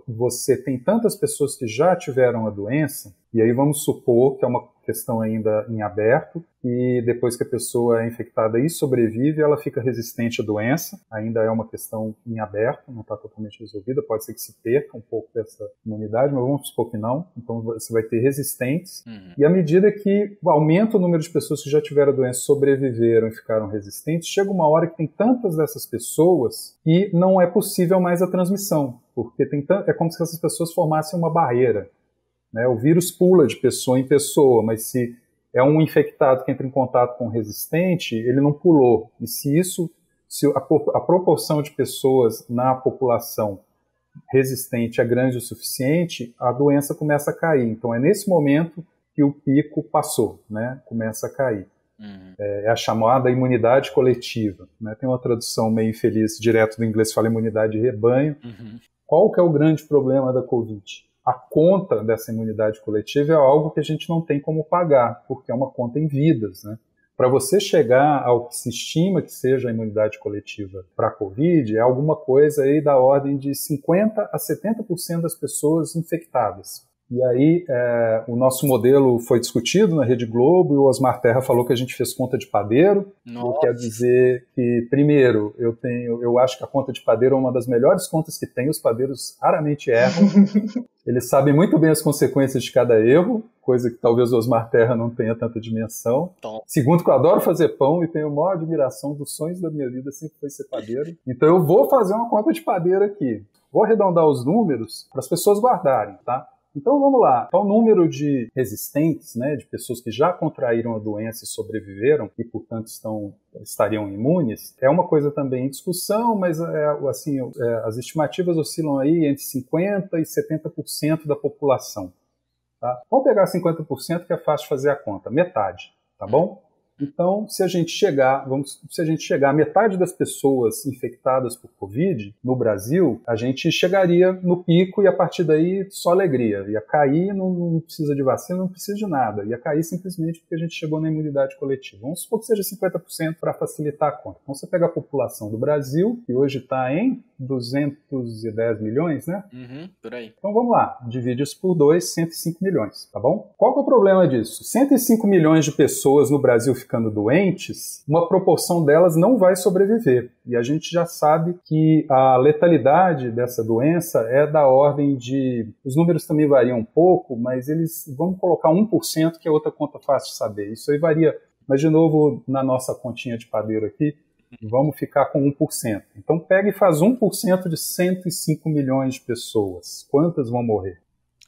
você tem tantas pessoas que já tiveram a doença, e aí vamos supor que é uma questão ainda em aberto, e depois que a pessoa é infectada e sobrevive, ela fica resistente à doença, ainda é uma questão em aberto, não está totalmente resolvida, pode ser que se perca um pouco dessa imunidade, mas vamos supor que não, então você vai ter resistentes, uhum. e à medida que aumenta o número de pessoas que já tiveram a doença, sobreviveram e ficaram resistentes, chega uma hora que tem tantas dessas pessoas que não é possível mais a transmissão, porque tem é como se essas pessoas formassem uma barreira. Né? O vírus pula de pessoa em pessoa, mas se é um infectado que entra em contato com um resistente, ele não pulou. E se isso, se a, a proporção de pessoas na população resistente é grande o suficiente, a doença começa a cair. Então é nesse momento que o pico passou, né? Começa a cair. Uhum. É, é a chamada imunidade coletiva. Né? Tem uma tradução meio infeliz, direto do inglês, fala imunidade de rebanho. Uhum. Qual que é o grande problema da Covid? A conta dessa imunidade coletiva é algo que a gente não tem como pagar, porque é uma conta em vidas, né? Para você chegar ao que se estima que seja a imunidade coletiva para a Covid, é alguma coisa aí da ordem de 50 a 70% das pessoas infectadas. E aí é, o nosso modelo foi discutido na Rede Globo e o Osmar Terra falou que a gente fez conta de padeiro. Nossa. Quer dizer que, primeiro, eu tenho, eu acho que a conta de padeiro é uma das melhores contas que tem. Os padeiros raramente erram. Eles sabem muito bem as consequências de cada erro, coisa que talvez o Osmar Terra não tenha tanta dimensão. Tom. Segundo, que eu adoro fazer pão e tenho a maior admiração dos sonhos da minha vida sempre foi ser padeiro. Então eu vou fazer uma conta de padeiro aqui. Vou arredondar os números para as pessoas guardarem, tá? Então vamos lá, o número de resistentes, né, de pessoas que já contraíram a doença e sobreviveram e portanto estão estariam imunes, é uma coisa também em discussão, mas é, assim é, as estimativas oscilam aí entre 50 e 70% da população. Tá? Vamos pegar 50% que é fácil fazer a conta, metade, tá bom? Então, se a gente chegar, vamos, se a gente chegar metade das pessoas infectadas por Covid no Brasil, a gente chegaria no pico e a partir daí só alegria. Ia cair, não, não precisa de vacina, não precisa de nada. Ia cair simplesmente porque a gente chegou na imunidade coletiva. Vamos supor que seja 50% para facilitar a conta. Então, você pega a população do Brasil, que hoje está em 210 milhões, né? Uhum, por aí. Então vamos lá, divide isso por 2, 105 milhões, tá bom? Qual que é o problema disso? 105 milhões de pessoas no Brasil ficando doentes, uma proporção delas não vai sobreviver. E a gente já sabe que a letalidade dessa doença é da ordem de. Os números também variam um pouco, mas eles. Vamos colocar 1%, que é outra conta fácil de saber. Isso aí varia. Mas, de novo, na nossa continha de padeiro aqui, vamos ficar com 1%. Então pega e faz 1% de 105 milhões de pessoas. Quantas vão morrer?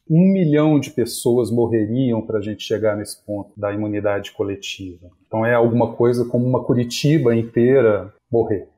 Um milhão de pessoas morreriam para a gente chegar nesse ponto da imunidade coletiva. Então é alguma coisa como uma Curitiba inteira morrer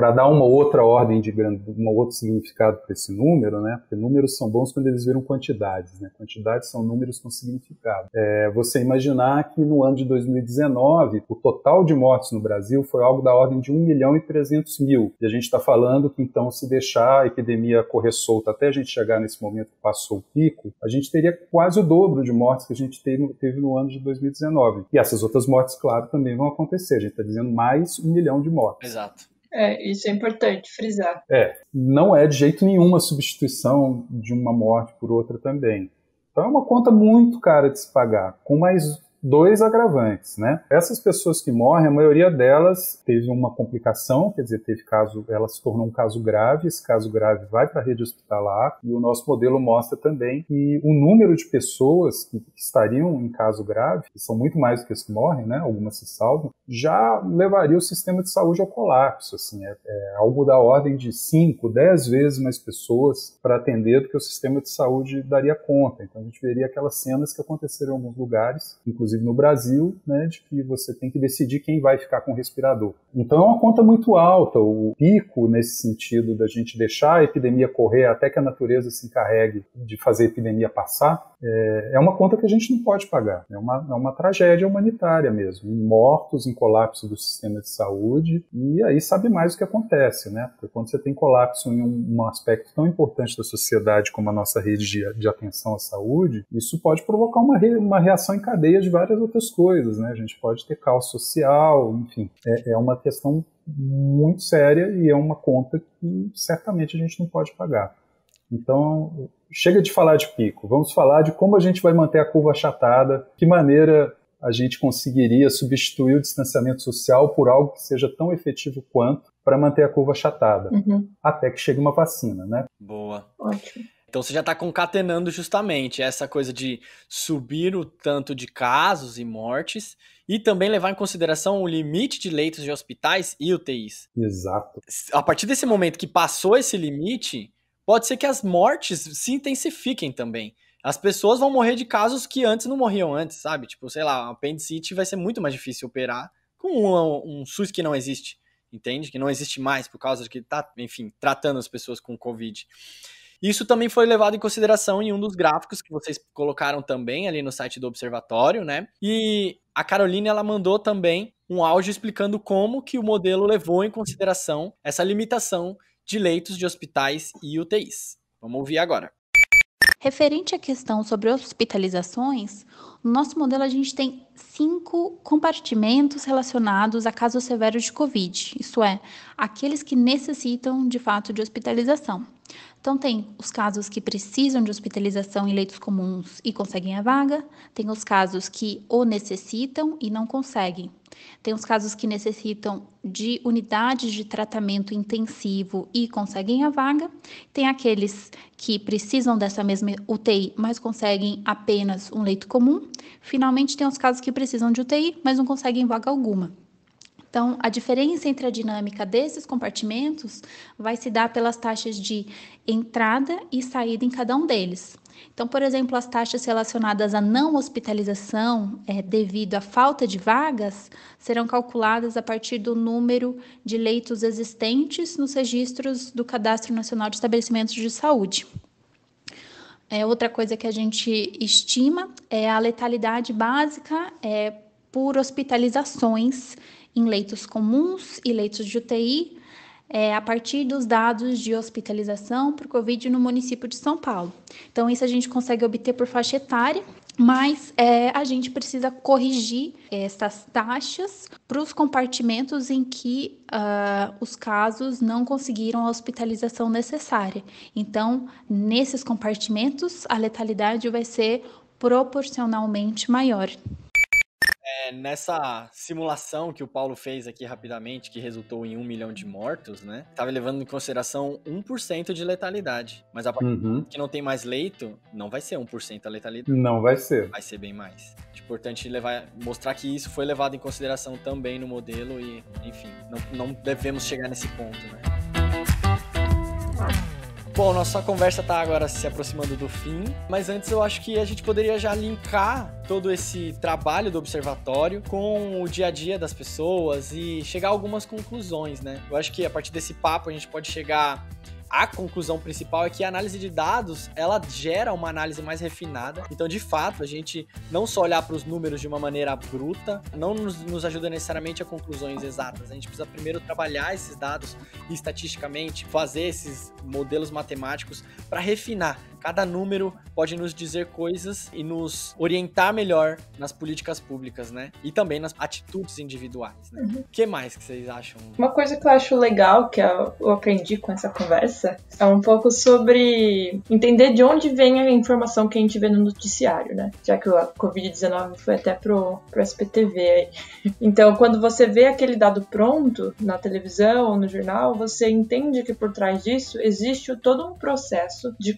para dar uma outra ordem de um outro significado para esse número, né? Porque números são bons quando eles viram quantidades, né? Quantidades são números com significado. É, você imaginar que no ano de 2019 o total de mortes no Brasil foi algo da ordem de 1 milhão e 300 mil. E a gente está falando que então se deixar a epidemia correr solta até a gente chegar nesse momento que passou o pico, a gente teria quase o dobro de mortes que a gente teve, teve no ano de 2019. E essas outras mortes, claro, também vão acontecer. A gente está dizendo mais um milhão de mortes. Exato. É, isso é importante frisar. É, não é de jeito nenhum uma substituição de uma morte por outra também. Então é uma conta muito cara de se pagar, com mais dois agravantes, né? Essas pessoas que morrem, a maioria delas teve uma complicação, quer dizer, teve caso, ela se tornou um caso grave, esse caso grave vai para a rede hospitalar e o nosso modelo mostra também que o número de pessoas que estariam em caso grave, que são muito mais do que as que morrem, né? Algumas se salvam, já levaria o sistema de saúde ao colapso, assim, é, é algo da ordem de 5, 10 vezes mais pessoas para atender do que o sistema de saúde daria conta. Então a gente veria aquelas cenas que aconteceram em alguns lugares, inclusive inclusive no Brasil, né, de que você tem que decidir quem vai ficar com o respirador. Então é uma conta muito alta, o pico nesse sentido da gente deixar a epidemia correr até que a natureza se encarregue de fazer a epidemia passar, é, é uma conta que a gente não pode pagar. É uma, é uma tragédia humanitária mesmo, em mortos, em colapso do sistema de saúde, e aí sabe mais o que acontece, né? Porque quando você tem colapso em um, um aspecto tão importante da sociedade como a nossa rede de, de atenção à saúde, isso pode provocar uma, re, uma reação em cadeia de várias outras coisas, né? A gente pode ter caos social, enfim, é, é uma questão muito séria e é uma conta que certamente a gente não pode pagar. Então, chega de falar de pico, vamos falar de como a gente vai manter a curva achatada, que maneira a gente conseguiria substituir o distanciamento social por algo que seja tão efetivo quanto para manter a curva achatada, uhum. até que chegue uma vacina, né? Boa. Ótimo. Então você já está concatenando justamente essa coisa de subir o tanto de casos e mortes e também levar em consideração o limite de leitos de hospitais e UTIs. Exato. A partir desse momento que passou esse limite, pode ser que as mortes se intensifiquem também. As pessoas vão morrer de casos que antes não morriam antes, sabe? Tipo, sei lá, a apendicite vai ser muito mais difícil operar com um, um SUS que não existe, entende? Que não existe mais por causa de que tá, enfim, tratando as pessoas com Covid. Isso também foi levado em consideração em um dos gráficos que vocês colocaram também ali no site do observatório, né? E a Carolina ela mandou também um áudio explicando como que o modelo levou em consideração essa limitação de leitos de hospitais e UTIs. Vamos ouvir agora. Referente à questão sobre hospitalizações, no nosso modelo a gente tem cinco compartimentos relacionados a casos severos de Covid, isso é, aqueles que necessitam de fato de hospitalização. Então, tem os casos que precisam de hospitalização em leitos comuns e conseguem a vaga, tem os casos que o necessitam e não conseguem. Tem os casos que necessitam de unidades de tratamento intensivo e conseguem a vaga. Tem aqueles que precisam dessa mesma UTI, mas conseguem apenas um leito comum. Finalmente, tem os casos que precisam de UTI, mas não conseguem vaga alguma. Então, a diferença entre a dinâmica desses compartimentos vai se dar pelas taxas de entrada e saída em cada um deles. Então, por exemplo, as taxas relacionadas à não hospitalização é, devido à falta de vagas serão calculadas a partir do número de leitos existentes nos registros do Cadastro Nacional de Estabelecimentos de Saúde. É, outra coisa que a gente estima é a letalidade básica é, por hospitalizações em leitos comuns e leitos de UTI, é, a partir dos dados de hospitalização por Covid no município de São Paulo. Então, isso a gente consegue obter por faixa etária, mas é, a gente precisa corrigir essas taxas para os compartimentos em que uh, os casos não conseguiram a hospitalização necessária. Então, nesses compartimentos, a letalidade vai ser proporcionalmente maior. É, nessa simulação que o Paulo fez aqui rapidamente, que resultou em um milhão de mortos, né? Estava levando em consideração 1% de letalidade. Mas a partir Uhum. que não tem mais leito, não vai ser 1% a letalidade. Não vai ser. Vai ser bem mais. É importante levar, mostrar que isso foi levado em consideração também no modelo e, enfim, não, não devemos chegar nesse ponto, né? Bom, nossa conversa tá agora se aproximando do fim, mas antes eu acho que a gente poderia já linkar todo esse trabalho do observatório com o dia a dia das pessoas e chegar a algumas conclusões, né? Eu acho que a partir desse papo a gente pode chegar a conclusão principal é que a análise de dados ela gera uma análise mais refinada. Então, de fato, a gente não só olhar para os números de uma maneira bruta não nos, nos, ajuda necessariamente a conclusões exatas. A gente precisa primeiro trabalhar esses dados estatisticamente, fazer esses modelos matemáticos para refinar. Cada número pode nos dizer coisas e nos orientar melhor nas políticas públicas, né? E também nas atitudes individuais, né? O uhum. que mais que vocês acham? Uma coisa que eu acho legal que eu aprendi com essa conversa é um pouco sobre entender de onde vem a informação que a gente vê no noticiário, né? Já que a Covid-19 foi até pro, pro SPTV aí. Então, quando você vê aquele dado pronto na televisão ou no jornal, você entende que por trás disso existe todo um processo de,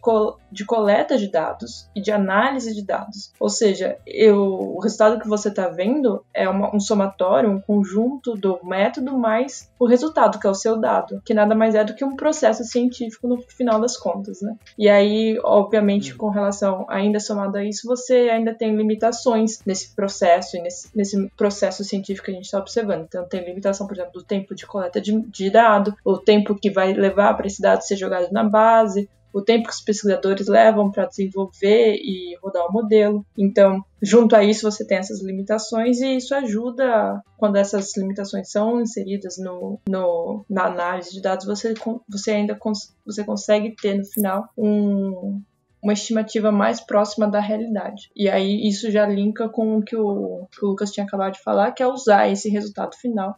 de coleta de dados e de análise de dados. Ou seja, eu, o resultado que você está vendo é uma, um somatório, um conjunto do método mais o resultado, que é o seu dado, que nada mais é do que um processo científico no final das contas, né? E aí, obviamente, com relação ainda somado a isso, você ainda tem limitações nesse processo e nesse, nesse processo científico que a gente está observando. Então, tem limitação, por exemplo, do tempo de coleta de, de dado, o tempo que vai levar para esse dado ser jogado na base, o tempo que os pesquisadores levam para desenvolver e rodar o modelo. Então, junto a isso, você tem essas limitações e isso ajuda, quando essas limitações são inseridas no, no na análise de dados, você, você ainda cons, você consegue ter no final um, uma estimativa mais próxima da realidade. E aí isso já linka com o que o, que o Lucas tinha acabado de falar, que é usar esse resultado final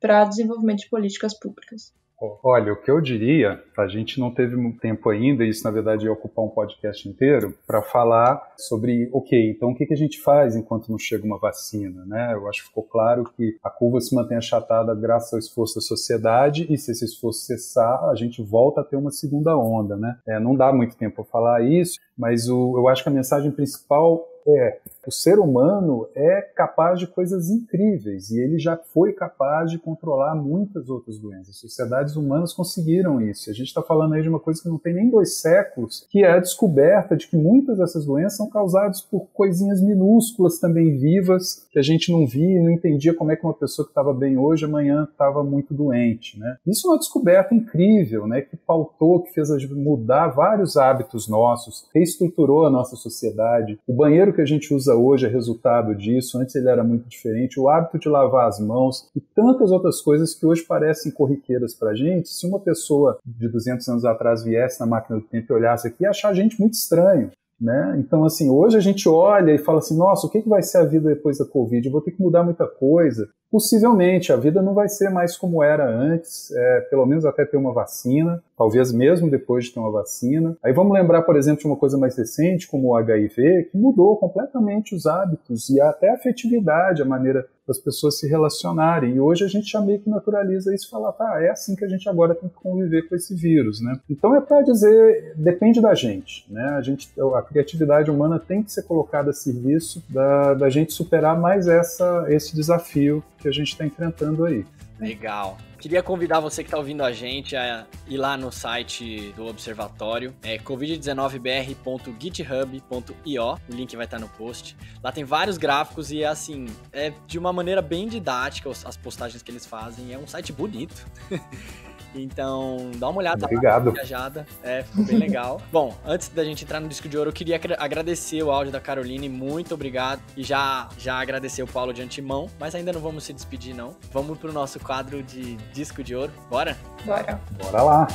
para desenvolvimento de políticas públicas. Olha, o que eu diria, a gente não teve tempo ainda, isso na verdade ia ocupar um podcast inteiro, para falar sobre, ok, então o que, que a gente faz enquanto não chega uma vacina, né? Eu acho que ficou claro que a curva se mantém achatada graças ao esforço da sociedade, e se esse esforço cessar, a gente volta a ter uma segunda onda, né? É, não dá muito tempo para falar isso, mas o, eu acho que a mensagem principal é o ser humano é capaz de coisas incríveis e ele já foi capaz de controlar muitas outras doenças. Sociedades humanas conseguiram isso. A gente está falando aí de uma coisa que não tem nem dois séculos, que é a descoberta de que muitas dessas doenças são causadas por coisinhas minúsculas também vivas que a gente não via e não entendia como é que uma pessoa que estava bem hoje amanhã estava muito doente, né? Isso é uma descoberta incrível, né? Que pautou, que fez mudar vários hábitos nossos, reestruturou a nossa sociedade. O banheiro que a gente usa hoje é resultado disso. Antes ele era muito diferente. O hábito de lavar as mãos e tantas outras coisas que hoje parecem corriqueiras para a gente. Se uma pessoa de 200 anos atrás viesse na máquina do tempo e olhasse aqui, ia achar a gente muito estranho. Né? Então, assim, hoje a gente olha e fala assim: nossa, o que, que vai ser a vida depois da Covid? Eu vou ter que mudar muita coisa. Possivelmente, a vida não vai ser mais como era antes, é, pelo menos até ter uma vacina, talvez mesmo depois de ter uma vacina. Aí vamos lembrar, por exemplo, de uma coisa mais recente, como o HIV, que mudou completamente os hábitos e até a afetividade, a maneira das pessoas se relacionarem. E hoje a gente já meio que naturaliza isso e fala, tá, é assim que a gente agora tem que conviver com esse vírus, né? Então é para dizer, depende da gente, né? A, gente, a criatividade humana tem que ser colocada a serviço da, da gente superar mais essa, esse desafio que a gente está enfrentando aí. Legal. Queria convidar você que está ouvindo a gente a ir lá no site do Observatório, é covid19br.github.io, o link vai estar no post. Lá tem vários gráficos e, assim, é de uma maneira bem didática as postagens que eles fazem. É um site bonito. Então, dá uma olhada Obrigado. lá viajada. É, ficou bem legal. Bom, antes da gente entrar no disco de ouro, eu queria agradecer o áudio da Caroline, muito obrigado. E já, já agradecer o Paulo de antemão, mas ainda não vamos se despedir, não. Vamos pro nosso quadro de disco de ouro. Bora? Bora. Bora lá.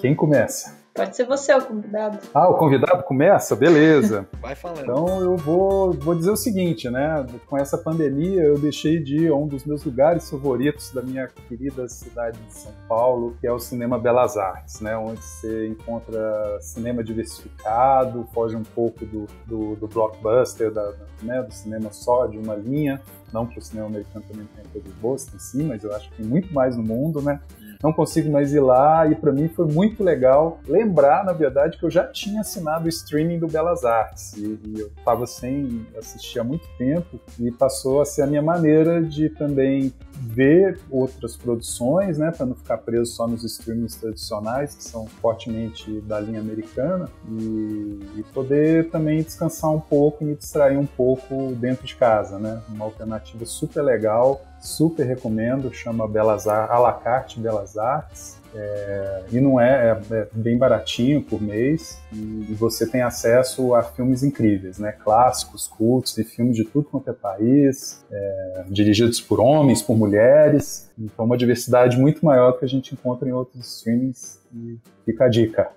Quem começa? Pode ser você o convidado. Ah, o convidado começa? Beleza. Vai falando. Então eu vou, vou dizer o seguinte, né? Com essa pandemia eu deixei de ir a um dos meus lugares favoritos da minha querida cidade de São Paulo, que é o Cinema Belas Artes, né? Onde você encontra cinema diversificado, foge um pouco do, do, do blockbuster, da, né? do cinema só de uma linha. Não que o cinema americano também tenha coisas boas, tem sim, mas eu acho que tem muito mais no mundo, né? Não consigo mais ir lá e para mim foi muito legal lembrar, na verdade, que eu já tinha assinado o streaming do Belas Artes. E, e eu estava sem assistir há muito tempo e passou a ser a minha maneira de também ver outras produções, né, para não ficar preso só nos streamings tradicionais que são fortemente da linha americana e, e poder também descansar um pouco e me distrair um pouco dentro de casa, né, uma alternativa super legal super recomendo, chama Belas Artes, Alacarte Belas Artes. É, e não é, é, é, bem baratinho por mês e, e, você tem acesso a filmes incríveis, né? Clássicos, cultos e filmes de tudo quanto é país, é, dirigidos por homens, por mulheres. Então, uma diversidade muito maior que a gente encontra em outros streamings. E fica a dica.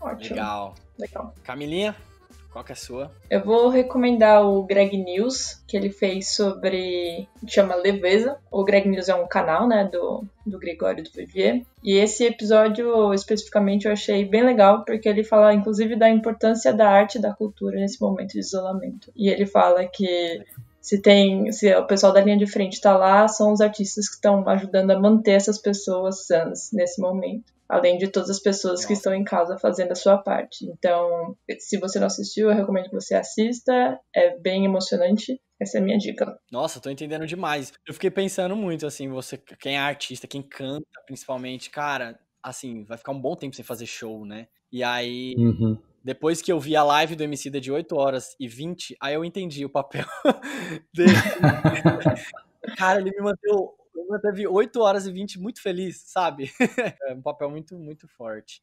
Ótimo. Legal. Legal. Camilinha? Qual que é a sua? Eu vou recomendar o Greg News, que ele fez sobre. chama Leveza. O Greg News é um canal, né, do, do Gregório do Vivier. E esse episódio, especificamente, eu achei bem legal, porque ele fala, inclusive, da importância da arte e da cultura nesse momento de isolamento. E ele fala que se tem, se o pessoal da linha de frente está lá, são os artistas que estão ajudando a manter essas pessoas sãs nesse momento além de todas as pessoas que estão em casa fazendo a sua parte. Então, se você não assistiu, eu recomendo que você assista, é bem emocionante. Essa é a minha dica. Nossa, tô entendendo demais. Eu fiquei pensando muito, assim, você, quem é artista, quem canta, principalmente, cara, assim, vai ficar um bom tempo sem fazer show, né? E aí, uhum. depois que eu vi a live do Emicida de 8 horas e 20, aí eu entendi o papel dele. cara, ele me manteve teve 8 horas e 20 muito feliz, sabe? é um papel muito, muito forte.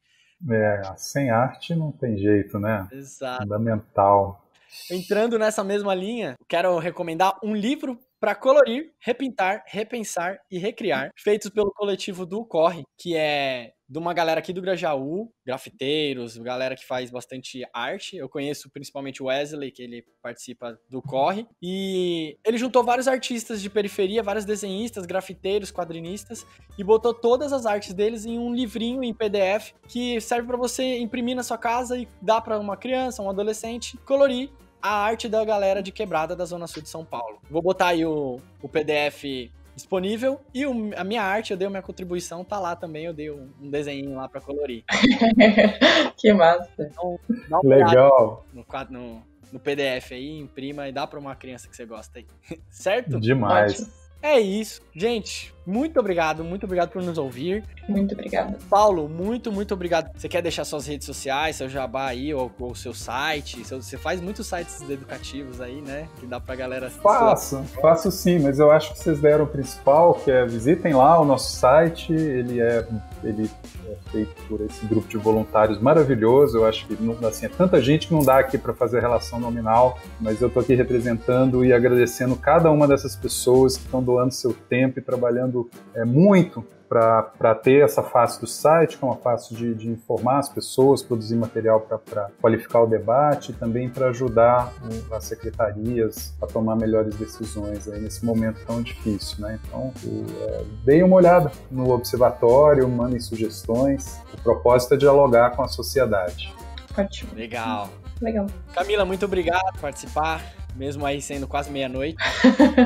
É, sem arte não tem jeito, né? Exato. Fundamental. Entrando nessa mesma linha, quero recomendar um livro para colorir, repintar, repensar e recriar, feitos pelo coletivo do Corre, que é de uma galera aqui do Grajaú, grafiteiros, galera que faz bastante arte. Eu conheço principalmente o Wesley, que ele participa do Corre. E ele juntou vários artistas de periferia, vários desenhistas, grafiteiros, quadrinistas, e botou todas as artes deles em um livrinho em PDF que serve para você imprimir na sua casa e dar para uma criança, um adolescente, colorir a arte da galera de quebrada da Zona Sul de São Paulo. Vou botar aí o, o PDF disponível. E o, a minha arte, eu dei a minha contribuição, tá lá também. Eu dei um, um desenho lá para colorir. que massa. Então, Legal. No, no, no, PDF aí, imprima e dá para uma criança que você gosta aí. certo? Demais. Ótimo. É isso. Gente, muito obrigado, muito obrigado por nos ouvir. Muito obrigada. Paulo, muito, muito obrigado. Você quer deixar suas redes sociais, seu jabá aí, ou o seu site? Você faz muitos sites educativos aí, né? Que dá pra galera. Faço, faço sim, mas eu acho que vocês deram o principal, que é visitem lá o nosso site. Ele é, ele é feito por esse grupo de voluntários maravilhoso. Eu acho que não, assim, é tanta gente que não dá aqui para fazer a relação nominal, mas eu tô aqui representando e agradecendo cada uma dessas pessoas que estão doando seu tempo e trabalhando é, muito para ter essa face do site, que é uma face de, de informar as pessoas, produzir material para qualificar o debate e também para ajudar as secretarias a tomar melhores decisões aí nesse momento tão difícil. Né? Então, é, deem uma olhada no observatório, mandem sugestões. O propósito é dialogar com a sociedade. Ótimo. Legal. Legal. Camila, muito obrigado por participar mesmo aí sendo quase meia-noite.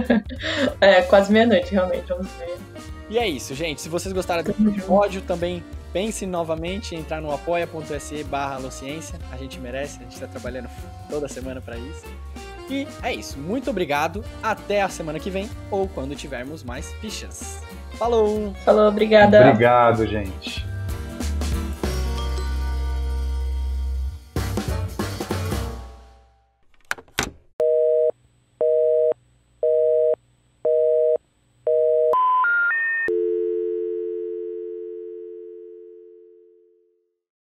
é, quase meia-noite, realmente, 11 meia. E é isso, gente. Se vocês gostaram do episódio, também pense novamente em entrar no apoia.se barra Alociência. A gente merece, a gente está trabalhando toda semana para isso. E é isso. Muito obrigado. Até a semana que vem ou quando tivermos mais fichas. Falou! Falou, obrigada. Obrigado, gente.